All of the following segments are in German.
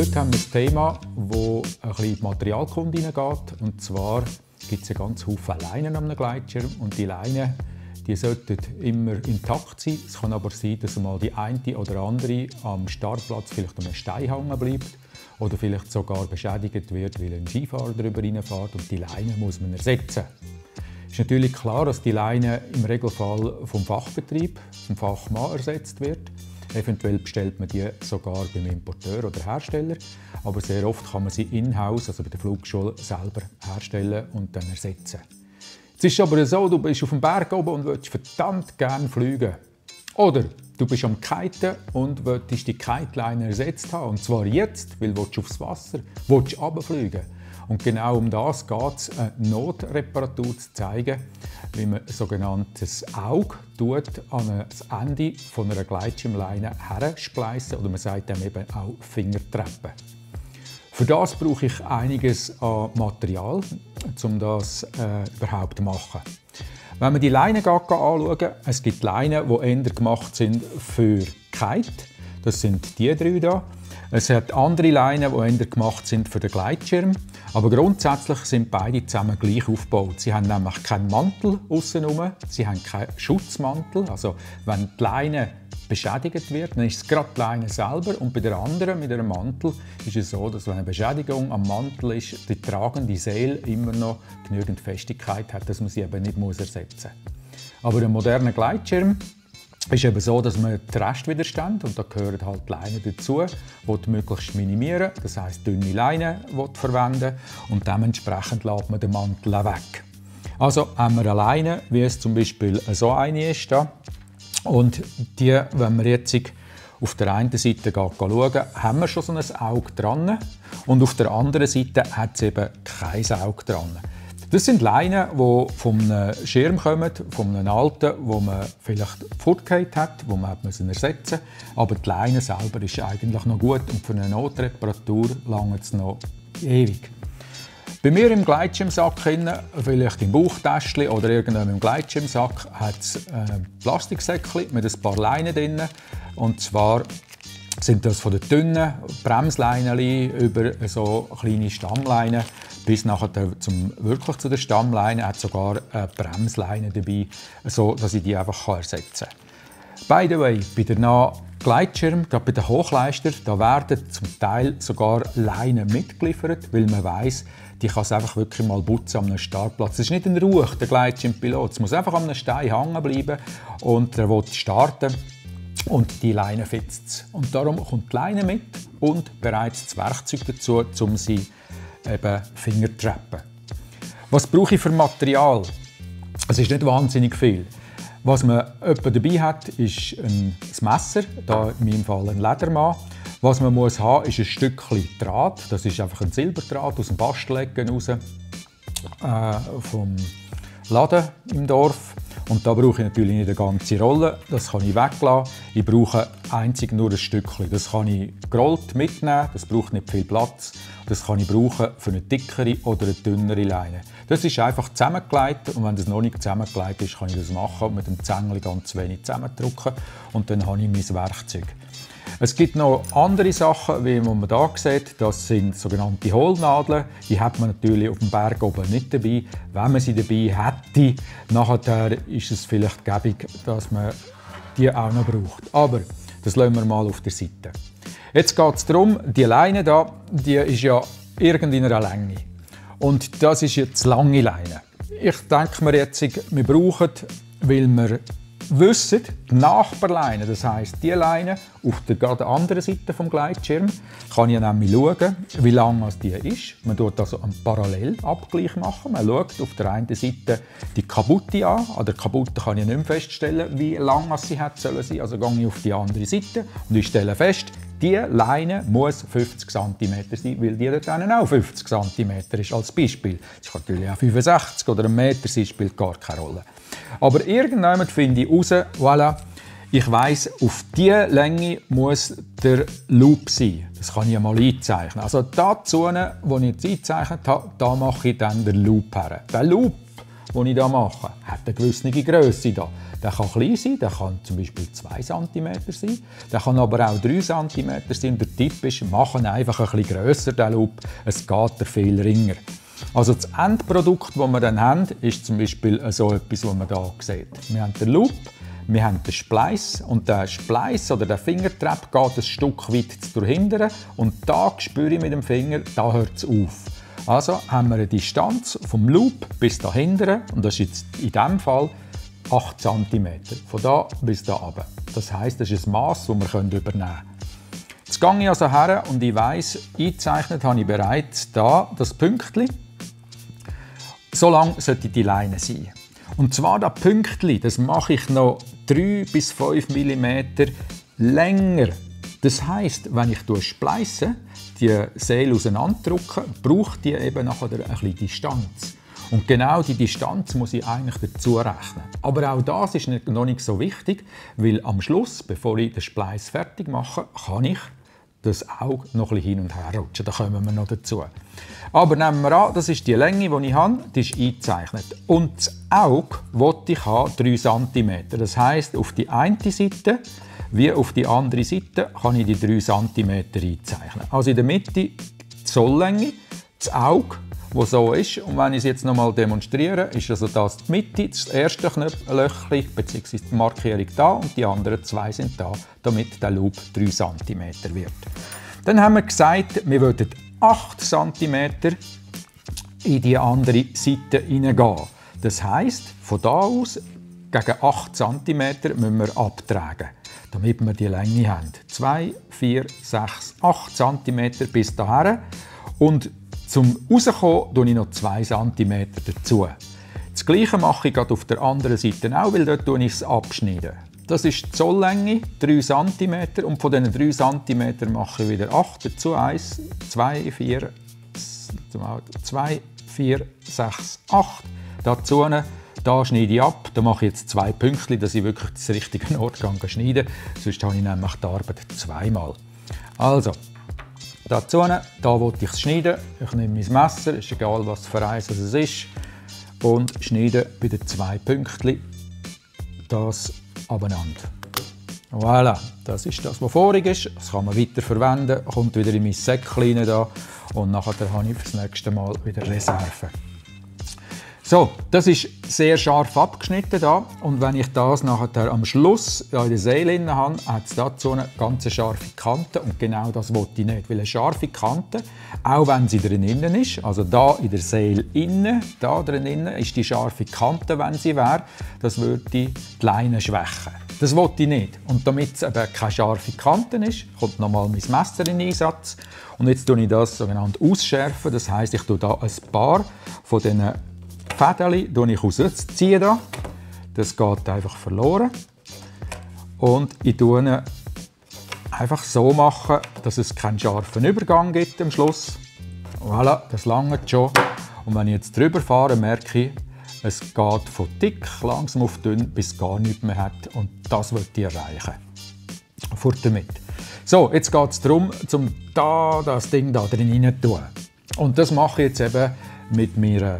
Heute haben wir ein Thema, das ein bisschen die Materialkunde hineingeht. Und zwar gibt es einen ganz Haufen Leinen am Gleitschirm. Und die Leinen die sollten immer intakt sein. Es kann aber sein, dass mal die eine oder andere am Startplatz vielleicht an einem Stein hängen bleibt oder vielleicht sogar beschädigt wird, weil ein Skifahrer darüber reinfährt und die Leine muss man ersetzen. Es ist natürlich klar, dass die Leine im Regelfall vom Fachbetrieb, vom Fachmann ersetzt wird. Eventuell bestellt man die sogar beim Importeur oder Hersteller, aber sehr oft kann man sie in-house, also bei der Flugschule, selber herstellen und dann ersetzen. Es ist aber so, du bist auf dem Berg oben und willst verdammt gerne fliegen. Oder du bist am Kiten und willst die Kiteline ersetzt haben. Und zwar jetzt, weil du aufs Wasser willst runterfliegen Und genau um das geht es, eine Notreparatur zu zeigen, wie man ein sogenanntes Auge tut, an das Ende von einer Gleitschirmleine herspleissen oder man sagt dem eben auch Fingertreppen. Für das brauche ich einiges an Material, um das äh, überhaupt zu machen. Wenn wir die Leinen anschauen, es gibt Leinen, die eher gemacht sind für Kite. Das sind die drei hier. Es hat andere Leinen, die eher gemacht sind für den Gleitschirm. Aber grundsätzlich sind beide zusammen gleich aufgebaut. Sie haben nämlich keinen Mantel außenrum, sie haben keinen Schutzmantel. Also wenn die Leine beschädigt wird, dann ist es gerade die Leine selber und bei der anderen, mit einem Mantel, ist es so, dass wenn eine Beschädigung am Mantel ist, die tragende Seele immer noch genügend Festigkeit hat, dass man sie eben nicht ersetzen muss. Aber ein moderner Gleitschirm ist eben so, dass man den Restwiderstand, und da gehören halt Leinen dazu, möglichst minimieren, das heißt dünne Leinen verwenden und dementsprechend lässt man den Mantel weg. Also haben wir eine Leine, wie es zum Beispiel so eine ist, da, und die, wenn wir jetzt auf der einen Seite schauen, haben wir schon so ein Auge dran und auf der anderen Seite hat es eben kein Auge dran. Das sind Leinen, die vom Schirm kommen, von einem alten, wo man vielleicht fortgeht hat, wo man ersetzen musste. Aber die Leine selber ist eigentlich noch gut und für eine Notreparatur lange es noch ewig. Bei mir im Gleitschirmsack, vielleicht im Bauchtäschchen oder irgendwo im Gleitschirmsack, hat es äh, Plastiksäckchen mit ein paar Leinen drin. Und zwar sind das von den dünnen Bremsleinen über so kleine Stammleinen bis nachher zum, wirklich zu der Stammleine hat sogar eine Bremsleine dabei, so dass ich die einfach ersetzen kann. By the way, bei der Gleitschirm, gerade bei den Hochleistern, da werden zum Teil sogar Leinen mitgeliefert, weil man weiß, die kann es einfach wirklich mal putzen einem Startplatz. Es ist nicht ein Ruch, der Gleitschirmpilot. Es muss einfach an einem Stein hängen bleiben und er will starten und die Leine fitzt Und darum kommt die Leine mit und bereits das Werkzeug dazu, um sie eben Finger zu trappen. Was brauche ich für Material? Es ist nicht wahnsinnig viel. Was man etwa dabei hat, ist ein Messer, da in meinem Fall ein Ledermann. Was man muss haben, ist ein Stückchen Draht. Das ist einfach ein Silberdraht aus dem Bastelecken raus, äh, vom Laden im Dorf. Und da brauche ich natürlich nicht eine ganze Rolle, das kann ich weglassen. Ich brauche einzig nur ein Stückchen. Das kann ich gerollt mitnehmen, das braucht nicht viel Platz. Das kann ich brauchen für eine dickere oder eine dünnere Leine. Das ist einfach zusammengelegt und wenn das noch nicht zusammengelegt ist, kann ich das machen und mit dem Zängel ganz wenig zusammendrücken und dann habe ich mein Werkzeug. Es gibt noch andere Sachen, wie man hier sieht. Das sind sogenannte Hohlnadeln. Die hat man natürlich auf dem Berg oben nicht dabei. Wenn man sie dabei hätte, nachher ist es vielleicht gäbig, dass man die auch noch braucht. Aber das lassen wir mal auf der Seite. Jetzt geht es darum, die Leine hier, die ist ja irgendeiner Länge. Und das ist jetzt lange Leine. Ich denke mir jetzt, wir brauchen, weil wir wissen, die Nachbarleine, das heisst die Leine auf der gerade anderen Seite des Gleitschirms, kann ich nämlich schauen, wie lang die ist. Man tut also einen Parallelabgleich machen. Man schaut auf der einen Seite die Kabutte an. An der Kabutte kann ich nicht mehr feststellen, wie lang sie hat sollen sein. Also gehe ich auf die andere Seite und ich stelle fest, die Leine muss 50 cm sein, weil die dort auch 50 cm ist, als Beispiel. Es kann natürlich auch 65 oder 1 Meter sein, spielt gar keine Rolle. Aber irgendwann finde ich heraus, voilà, ich weiss, auf diese Länge muss der Loop sein. Das kann ich mal einzeichnen. Also da Zone, die ich jetzt eingezeichnet habe, da mache ich dann den Loop her. Der Loop den ich hier mache, hat eine gewisse Größe. Der kann klein sein, der kann zum Beispiel 2 cm sein, der kann aber auch 3 cm sein. Der Tipp ist, machen einfach ein grösser den Loop, es geht viel ringer. Also das Endprodukt, das wir dann haben, ist zum Beispiel so etwas, was man hier sieht. Wir haben den Loop, wir haben den Spleiss und der Spleiss oder der Fingertrap geht ein Stück weit zur Hinteren und da spüre ich mit dem Finger, da hört es auf. Also haben wir eine Distanz vom Loop bis da hinten und das ist jetzt in diesem Fall 8 cm. Von da bis da runter. Das heisst, das ist ein Maß, das wir übernehmen können. Jetzt gehe ich also her und ich weiss, eingezeichnet habe ich bereits da das Pünktchen. So lang sollte die Leine sein. Und zwar das Pünktchen, das mache ich noch 3 bis 5 mm länger. Das heisst, wenn ich spleisse, die Seile auseinanderdrücke, braucht die eben nachher ein bisschen Distanz. Und genau die Distanz muss ich eigentlich dazu rechnen. Aber auch das ist noch nicht so wichtig, weil am Schluss, bevor ich den Spleiß fertig mache, kann ich das Auge noch ein bisschen hin und her rutschen. Da kommen wir noch dazu. Aber nehmen wir an, das ist die Länge, die ich habe, die ist eingezeichnet. Und das Auge wollte ich haben 3 cm. Das heißt, auf die eine Seite wie auf die andere Seite kann ich die 3 cm einzeichnen. Also in der Mitte die Solllänge, das Auge, das so ist. Und wenn ich es jetzt noch mal demonstriere, ist also das die Mitte, das erste Löchchen bzw. die Markierung da und die anderen zwei sind da, damit der Loop 3 cm wird. Dann haben wir gesagt, wir würden 8 cm in die andere Seite hineingehen. Das heißt, von da aus gegen 8 cm müssen wir abtragen damit wir die Länge haben. 2, 4, 6, 8 cm bis dahin. Und zum rauskommen tue ich noch 2 cm dazu. Das gleiche mache ich auf der anderen Seite auch, weil dort ich es abschneiden. Das ist die Zolllänge, 3 cm. Und von diesen 3 cm mache ich wieder 8 dazu. 1, 2, 4, 2, 4, 6, 8. Dazu da schneide ich ab, da mache ich jetzt zwei Pünktchen, dass ich wirklich das richtige Ort schneiden kann. Sonst habe ich nämlich die Arbeit zweimal. Also, dazu, da wollte ich es schneiden. Ich nehme mein Messer, ist egal was für eins es ist, und schneide bei den zwei Pünktchen das abeinander. Voilà, das ist das, was vorig ist. Das kann man weiter verwenden, kommt wieder in mein Säckchen da und nachher habe ich fürs nächste Mal wieder Reserve. So, das ist sehr scharf abgeschnitten da und wenn ich das nachher am Schluss in der Seele habe, hat es dazu eine ganz scharfe Kante und genau das wollte ich nicht, weil eine scharfe Kante, auch wenn sie drinnen ist, also da in der Seele innen, da drinnen ist die scharfe Kante, wenn sie wäre, das würde die Leine schwächen. Das wollte ich nicht. Und damit es eben keine scharfe Kante ist, kommt nochmal mein Messer in Einsatz. Und jetzt tue ich das sogenannt ausschärfen. Das heißt, ich tue da ein paar von diesen Fädeli ich rausziehe. Da. Das geht einfach verloren. Und ich tue einfach so machen, dass es keinen scharfen Übergang gibt am Schluss. Voilà, das langt schon. Und wenn ich jetzt drüber fahre, merke ich, es geht von dick langsam auf dünn, bis es gar nichts mehr hat. Und das wird ich erreichen. Fort damit. So, jetzt geht es darum, um da das Ding da drin zu tun. Und das mache ich jetzt eben mit meiner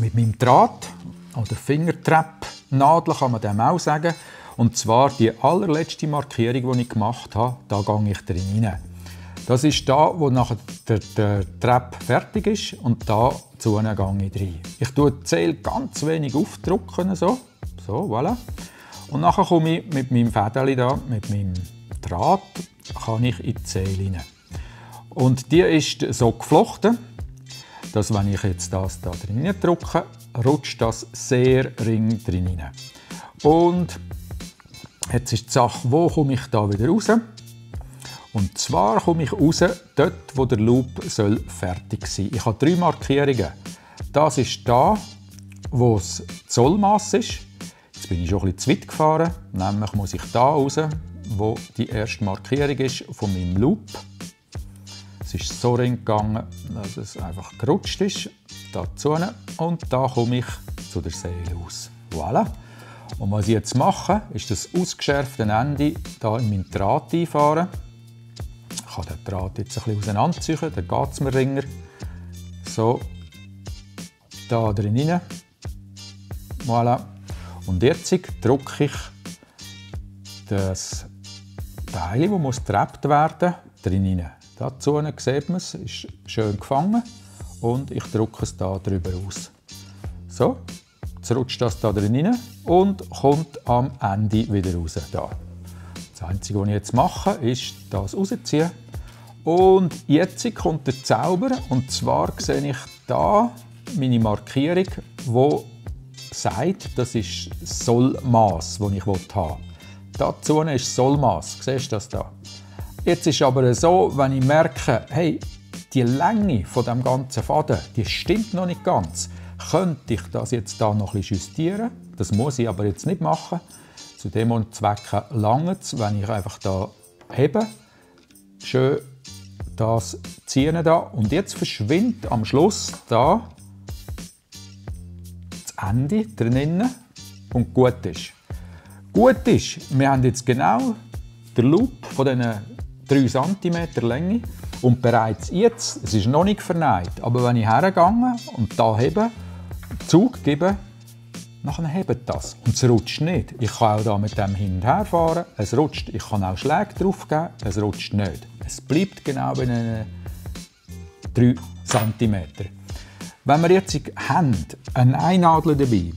mit meinem Draht oder Fingertrepp-Nadel kann man dem auch sagen. Und zwar die allerletzte Markierung, die ich gemacht habe, da gehe ich drin rein. Das ist da, wo nachher der, der Trepp fertig ist und da zu gehe ich rein. Ich tue die Zähl ganz wenig aufdrücken, so, so, voilà. Und nachher komme ich mit meinem Fädeli da, mit meinem Draht, kann ich in die Zähl rein. Und die ist so geflochten, dass wenn ich jetzt das da drin drücke, rutscht das sehr ring drin rein. Und jetzt ist die Sache, wo komme ich da wieder raus? Und zwar komme ich raus, dort wo der Loop soll fertig sein Ich habe drei Markierungen. Das ist da, wo das Zollmaß ist. Jetzt bin ich schon ein bisschen zu weit gefahren. Nämlich muss ich da raus, wo die erste Markierung ist von meinem Loop. Es ist so gegangen, dass es einfach gerutscht ist. Dazu und da komme ich zu der Seele aus. Voilà. Und was ich jetzt mache, ist das ausgeschärfte Ende hier in meinen Draht einfahren. Ich kann den Draht jetzt ein bisschen auseinanderziehen, dann geht es mir ringer. So, da drin rein. Voilà. Und jetzt drücke ich das Teil, das muss getappt werden, drin rein. Dazu sieht man es, ist schön gefangen und ich drücke es hier drüber aus. So, jetzt rutscht das da drin rein und kommt am Ende wieder raus. Da. Das Einzige, was ich jetzt mache, ist das rausziehen. Und jetzt kommt der Zauber und zwar sehe ich da meine Markierung, die sagt, das ist Sollmaß, das ich haben will. Dazu ist Sollmaß. Siehst du das da? Jetzt ist aber so, wenn ich merke, hey, die Länge von dem ganzen Faden, die stimmt noch nicht ganz, könnte ich das jetzt da noch ein justieren. Das muss ich aber jetzt nicht machen. Zu dem Zweck lange es, wenn ich einfach da hebe, schön das ziehen da und jetzt verschwindet am Schluss da das Ende drinnen und gut ist. Gut ist, wir haben jetzt genau den Loop von diesen 3 cm Länge und bereits jetzt, es ist noch nicht vernäht, aber wenn ich hergehe und da hebe, Zug gebe, nachher hebt das und es rutscht nicht. Ich kann auch da mit dem hin und her fahren, es rutscht. Ich kann auch Schläge drauf geben, es rutscht nicht. Es bleibt genau bei den 3 cm. Wenn wir jetzt haben, einen Einnadel dabei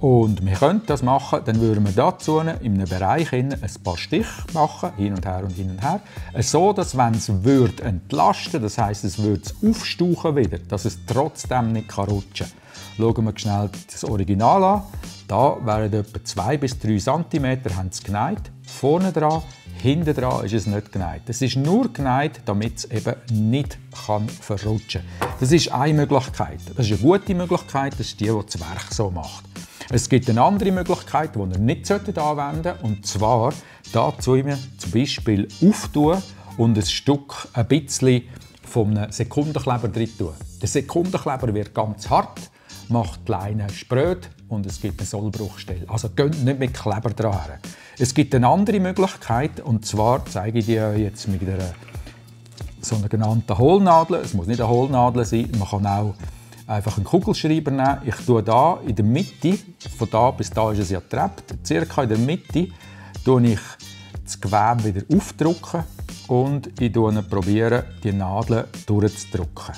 und wir könnten das machen, dann würden wir dazu in einem Bereich ein paar Stiche machen, hin und her und hin und her, so dass wenn es wird entlasten, das heißt es würde es aufstauchen wieder, dass es trotzdem nicht rutschen kann. Schauen wir schnell das Original an. Da wären etwa 2 bis 3 cm haben es geneigt. Vorne dran, hinten dran ist es nicht geneigt. Es ist nur geneigt, damit es eben nicht kann verrutschen kann. Das ist eine Möglichkeit. Das ist eine gute Möglichkeit, das ist die, die das Werk so macht. Es gibt eine andere Möglichkeit, die ihr nicht anwenden solltet, und zwar dazu zum Beispiel auftun und ein Stück ein bisschen vom Sekundenkleber drin tun. Der Sekundenkleber wird ganz hart, macht die Leine spröd und es gibt eine Sollbruchstelle. Also geht nicht mit Kleber dran. Es gibt eine andere Möglichkeit und zwar zeige ich dir jetzt mit einer sogenannten Hohlnadel. Es muss nicht eine Hohlnadel sein, man kann auch einfach einen Kugelschreiber nehmen. Ich tue da in der Mitte, von da bis da ist es ja getrennt, circa in der Mitte tue ich das Gewebe wieder aufdrücken und ich probiere die Nadel durchzudrücken.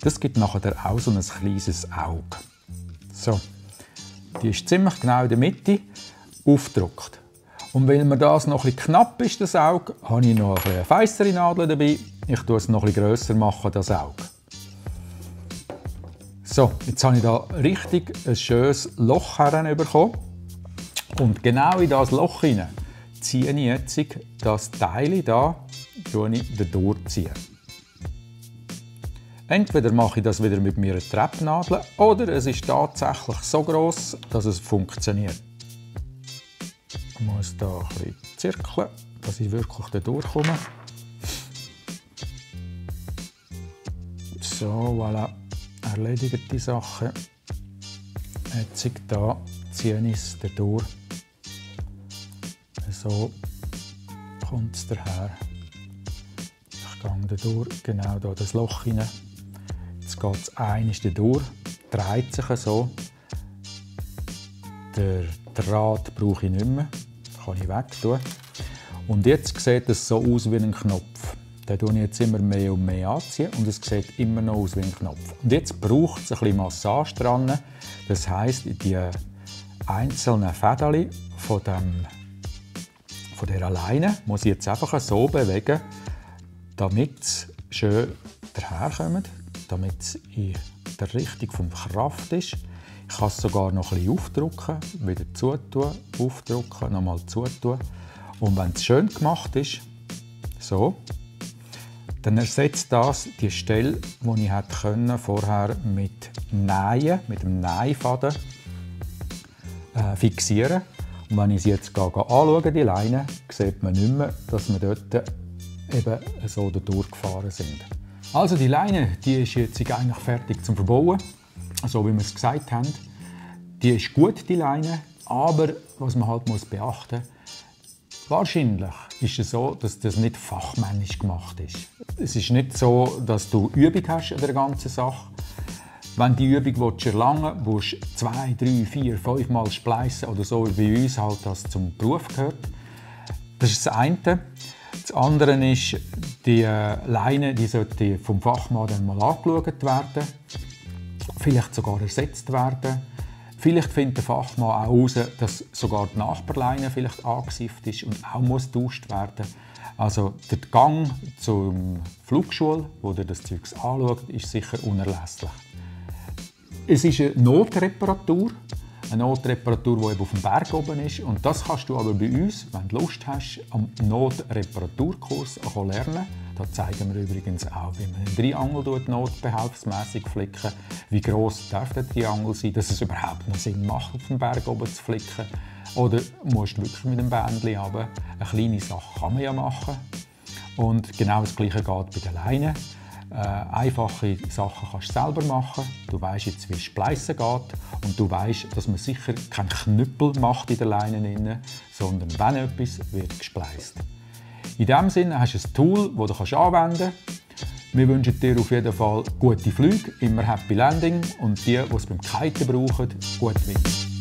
Das gibt nachher auch so ein kleines Auge. So, die ist ziemlich genau in der Mitte aufgedruckt. Und weil mir das noch ein knapp ist, das Auge, habe ich noch eine feissere Nadel dabei. Ich tue es noch ein grösser das Auge. So, jetzt habe ich da richtig ein schönes Loch herbekommen. Und genau in das Loch hinein ziehe ich jetzt das Teil hier durchziehen. Entweder mache ich das wieder mit meiner Treppnadel oder es ist tatsächlich so groß, dass es funktioniert. Ich muss hier ein bisschen zirkeln, dass ich wirklich da durchkomme. So, voilà erledigt die Sache. Jetzt hier ziehe ich es durch. So kommt es daher. Ich gehe durch, genau hier das Loch hinein. Jetzt geht es eines durch, dreht sich so. Der Draht brauche ich nicht mehr, das kann ich wegtun. Und jetzt sieht es so aus wie ein Knopf. Den tue ich jetzt immer mehr und mehr anziehen und es sieht immer noch aus wie ein Knopf. Und jetzt braucht es ein bisschen Massage dran. Das heisst, die einzelnen Fäden von, dem, von der Leine muss ich jetzt einfach so bewegen, damit sie schön daherkommen, damit es in der Richtung vom Kraft ist. Ich kann es sogar noch ein bisschen aufdrücken, wieder zutun, aufdrücken, nochmal zutun. Und wenn es schön gemacht ist, so, dann ersetzt das die Stelle, die ich hätte vorher mit Nähen, mit dem Nähfaden äh, fixieren Und wenn ich sie jetzt anschaue, die Leine, sieht man nicht mehr, dass wir dort eben so durchgefahren sind. Also die Leine, die ist jetzt eigentlich fertig zum Verbauen, so wie wir es gesagt haben. Die ist gut, die Leine, aber was man halt muss beachten muss, Wahrscheinlich ist es so, dass das nicht fachmännisch gemacht ist. Es ist nicht so, dass du Übung hast an der ganzen Sache. Wenn die Übung erlangen willst, musst du zwei, drei, vier, fünf Mal spleissen oder so wie uns halt das zum Beruf gehört. Das ist das eine. Das andere ist, die äh, Leine die sollte vom Fachmann dann mal angeschaut werden, vielleicht sogar ersetzt werden. Vielleicht findet der Fachmann auch heraus, dass sogar die Nachbarleine vielleicht angesifft ist und auch muss getauscht werden. Also der Gang zur Flugschule, wo du das Zeug anschaut, ist sicher unerlässlich. Es ist eine Notreparatur, eine Notreparatur, die auf dem Berg oben ist. Und das kannst du aber bei uns, wenn du Lust hast, am Notreparaturkurs lernen. Da zeigen wir übrigens auch, wie man einen Triangel notbehelfsmässig flicken Wie gross darf der Triangel sein, dass es überhaupt noch Sinn macht, auf dem Berg oben zu flicken. Oder musst du wirklich mit dem Bändchen runter. Eine kleine Sache kann man ja machen. Und genau das Gleiche geht bei den Leinen. Äh, einfache Sachen kannst du selber machen. Du weißt jetzt, wie Spleissen geht und du weißt, dass man sicher keinen Knüppel macht in der Leine, sondern wenn etwas wird gespleist. In diesem Sinne hast du ein Tool, das du anwenden kannst. Wir wünschen dir auf jeden Fall gute Flüge, immer Happy Landing und die, die es beim Kiten brauchen, gut Wind.